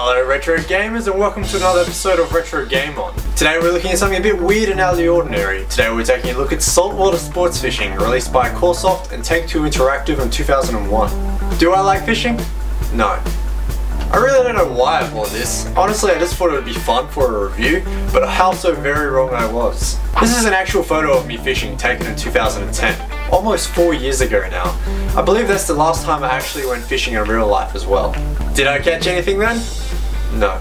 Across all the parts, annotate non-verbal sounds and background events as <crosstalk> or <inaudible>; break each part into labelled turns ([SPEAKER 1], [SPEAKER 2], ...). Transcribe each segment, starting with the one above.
[SPEAKER 1] Retro Gamers and welcome to another episode of Retro Game On. Today we're looking at something a bit weird and out of the ordinary. Today we're taking a look at saltwater sports fishing released by Coresoft and Take 2 Interactive in 2001. Do I like fishing? No. I really don't know why I bought this. Honestly, I just thought it would be fun for a review, but how so very wrong I was. This is an actual photo of me fishing taken in 2010, almost four years ago now. I believe that's the last time I actually went fishing in real life as well. Did I catch anything then? No.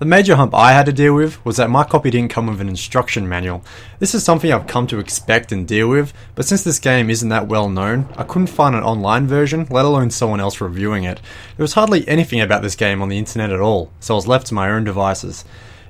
[SPEAKER 2] The major hump I had to deal with was that my copy didn't come with an instruction manual. This is something I've come to expect and deal with, but since this game isn't that well known, I couldn't find an online version, let alone someone else reviewing it. There was hardly anything about this game on the internet at all, so I was left to my own devices.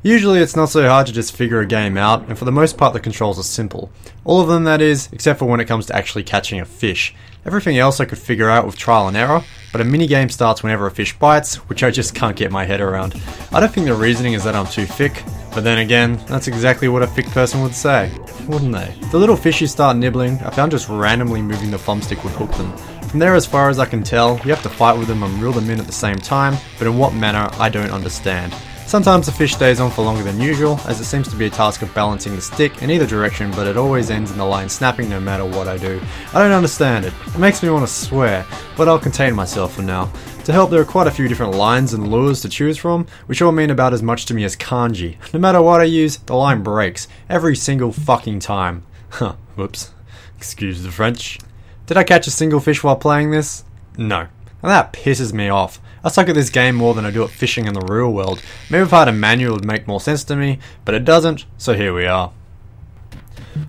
[SPEAKER 2] Usually it's not so hard to just figure a game out, and for the most part the controls are simple. All of them that is, except for when it comes to actually catching a fish. Everything else I could figure out with trial and error, but a minigame starts whenever a fish bites, which I just can't get my head around. I don't think the reasoning is that I'm too thick, but then again, that's exactly what a thick person would say, wouldn't they? The little fishies start nibbling, I found just randomly moving the thumbstick would hook them. From there, as far as I can tell, you have to fight with them and reel them in at the same time, but in what manner, I don't understand. Sometimes the fish stays on for longer than usual, as it seems to be a task of balancing the stick in either direction, but it always ends in the line snapping no matter what I do. I don't understand it. It makes me want to swear, but I'll contain myself for now. To help, there are quite a few different lines and lures to choose from, which all mean about as much to me as kanji. No matter what I use, the line breaks. Every single fucking time. Huh, whoops. Excuse the French. Did I catch a single fish while playing this? No. And that pisses me off. I suck at this game more than I do at fishing in the real world. Maybe if I had a manual it would make more sense to me, but it doesn't, so here we are.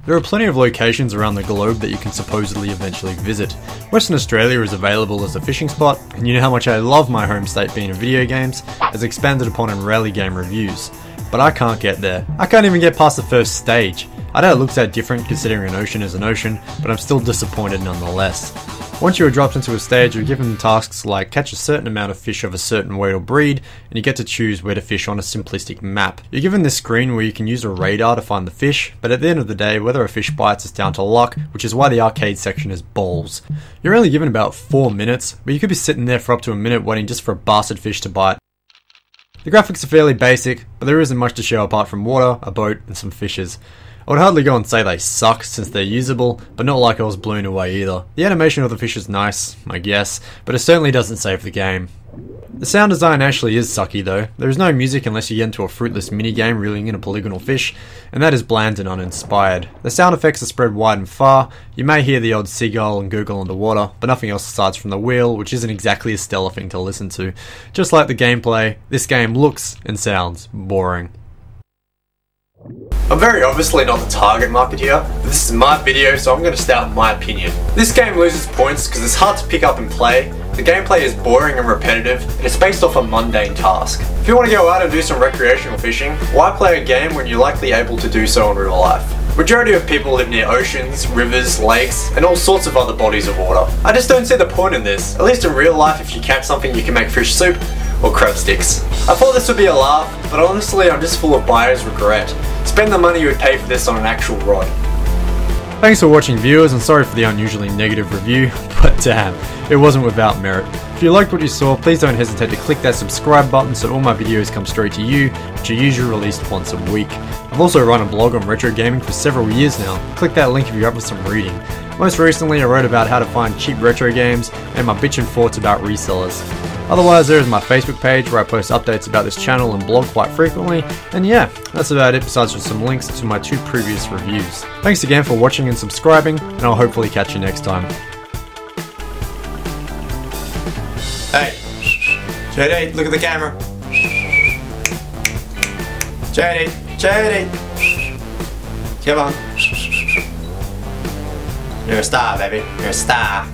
[SPEAKER 2] There are plenty of locations around the globe that you can supposedly eventually visit. Western Australia is available as a fishing spot, and you know how much I love my home state being in video games, as expanded upon in Rally Game reviews. But I can't get there. I can't even get past the first stage. I know it looks that different considering an ocean is an ocean, but I'm still disappointed nonetheless. Once you are dropped into a stage, you're given tasks like catch a certain amount of fish of a certain weight or breed, and you get to choose where to fish on a simplistic map. You're given this screen where you can use a radar to find the fish, but at the end of the day, whether a fish bites is down to luck, which is why the arcade section is balls. You're only given about 4 minutes, but you could be sitting there for up to a minute waiting just for a bastard fish to bite. The graphics are fairly basic, but there isn't much to show apart from water, a boat, and some fishes. I would hardly go and say they suck since they're usable, but not like I was blown away either. The animation of the fish is nice, I guess, but it certainly doesn't save the game. The sound design actually is sucky though. There is no music unless you get into a fruitless minigame reeling in a polygonal fish, and that is bland and uninspired. The sound effects are spread wide and far. You may hear the odd seagull and gurgle underwater, but nothing else aside from the wheel, which isn't exactly a stellar thing to listen to. Just like the gameplay, this game looks and sounds boring.
[SPEAKER 1] I'm very obviously not the target market here, this is my video so I'm going to start my opinion. This game loses points because it's hard to pick up and play, the gameplay is boring and repetitive, and it's based off a mundane task. If you want to go out and do some recreational fishing, why play a game when you're likely able to do so in real life? Majority of people live near oceans, rivers, lakes, and all sorts of other bodies of water. I just don't see the point in this. At least in real life, if you catch something, you can make fish soup or sticks. I thought this would be a laugh, but honestly, I'm just full of buyer's regret. Spend the money you would pay for this on an actual rod.
[SPEAKER 2] Thanks for watching viewers and sorry for the unusually negative review, <laughs> but damn, it wasn't without merit. If you liked what you saw, please don't hesitate to click that subscribe button so all my videos come straight to you, which are usually released once a week. I've also run a blog on retro gaming for several years now, click that link if you're up for some reading. Most recently I wrote about how to find cheap retro games and my bitchin' thoughts about resellers. Otherwise, there is my Facebook page where I post updates about this channel and blog quite frequently. And yeah, that's about it besides just some links to my two previous reviews. Thanks again for watching and subscribing, and I'll hopefully catch you next time.
[SPEAKER 1] Hey, JD, look at the camera. JD, JD. Come on. You're a star, baby. You're a star.